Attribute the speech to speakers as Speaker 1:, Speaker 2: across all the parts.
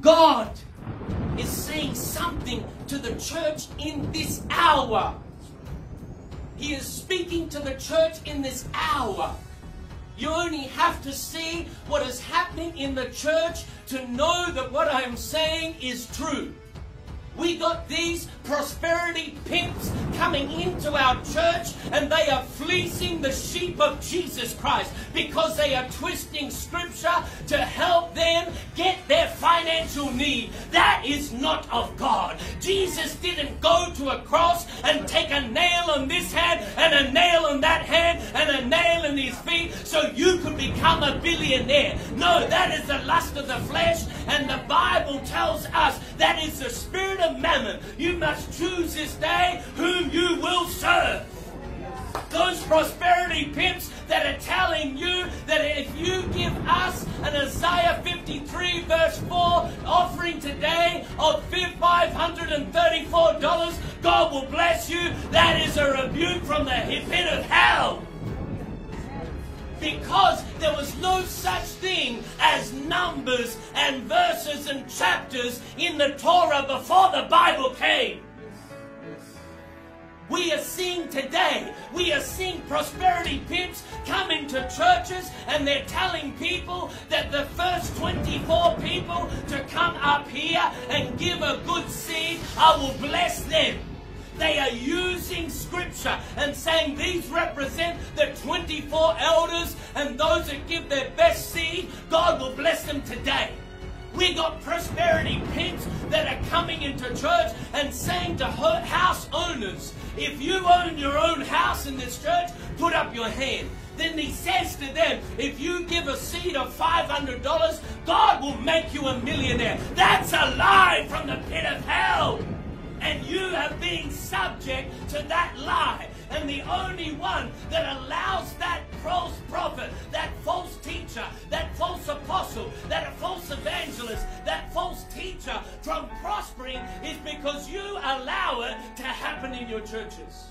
Speaker 1: God is saying something to the church in this hour. He is speaking to the church in this hour. You only have to see what is happening in the church to know that what I am saying is true. We got these prosperity pimps coming into our church and they are fleecing the sheep of Jesus Christ because they are twisting scripture to help them financial need. That is not of God. Jesus didn't go to a cross and take a nail on this hand and a nail on that hand and a nail in his feet so you could become a billionaire. No, that is the lust of the flesh and the Bible tells us that is the spirit of mammon. You must choose this day whom you will serve. Those prosperity pimps that are telling you that if you give us an Isaiah 53 verse 4 offering today of $534, God will bless you. That is a rebuke from the pit of hell because there was no such thing as numbers and verses and chapters in the Torah before the Bible came. We are seeing today, we are seeing prosperity pimps coming to churches and they're telling people that the first 24 people to come up here and give a good seed, I will bless them. They are using scripture and saying these represent the 24 elders and those that give their best seed, God will bless them today. We got prosperity pimps that are coming into church and saying to house owners, if you own your own house in this church, put up your hand. Then he says to them, if you give a seed of $500, God will make you a millionaire. That's a lie from the pit of hell and you have been subject to that lie. And the only one that allows that false prophet, that false teacher, that false apostle, that false evangelist, that false teacher from prospering is because you allow it to happen in your churches.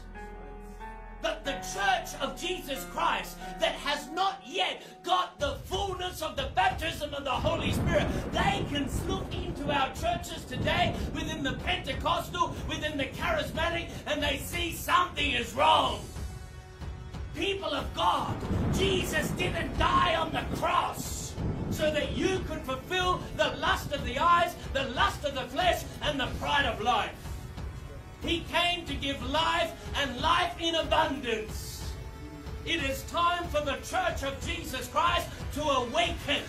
Speaker 1: But the church of Jesus Christ that has not yet got the fullness of the baptism of the Holy Spirit, they can look into our churches today within the Pentecostal, within the charismatic, and they see something is wrong. People of God, Jesus didn't die on the cross so that you could fulfill lust of the eyes, the lust of the flesh, and the pride of life. He came to give life and life in abundance. It is time for the church of Jesus Christ to awaken.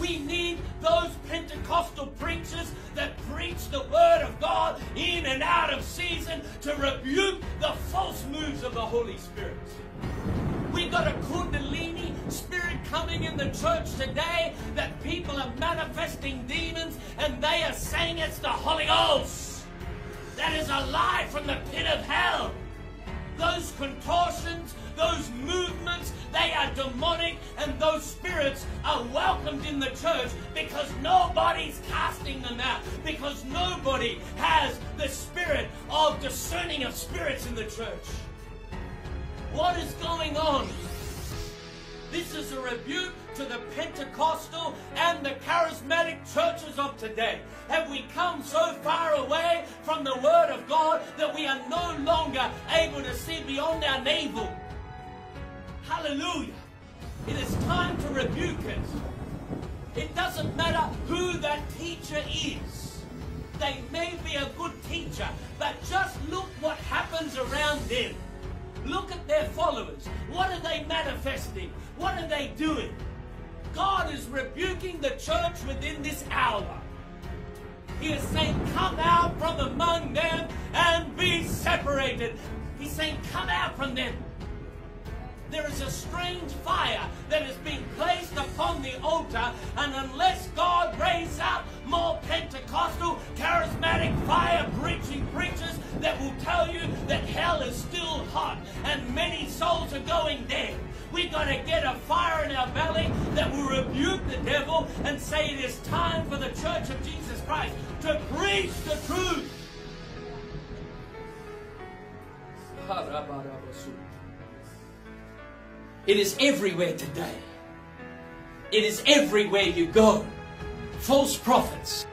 Speaker 1: We need those Pentecostal preachers that preach the Word of God in and out of season to rebuke the false moves of the Holy Spirit. We've got a Kundalini coming in the church today that people are manifesting demons and they are saying it's the Holy Ghost. That is a lie from the pit of hell. Those contortions, those movements, they are demonic, and those spirits are welcomed in the church because nobody's casting them out, because nobody has the spirit of discerning of spirits in the church. What is going on? This is a rebuke to the Pentecostal and the charismatic churches of today. Have we come so far away from the Word of God that we are no longer able to see beyond our navel? Hallelujah. It is time to rebuke it. It doesn't matter who that teacher is. They may be a good teacher, but just look what happens around them. Look at their followers. What are they manifesting? What are they doing? God is rebuking the church within this hour. He is saying, Come out from among them and be separated. He's saying, Come out from them. There is a strange fire that is being placed upon the altar, and unless God raises We got to get a fire in our belly that will rebuke the devil and say it is time for the church of Jesus Christ to preach the truth. It is everywhere today. It is everywhere you go. false prophets.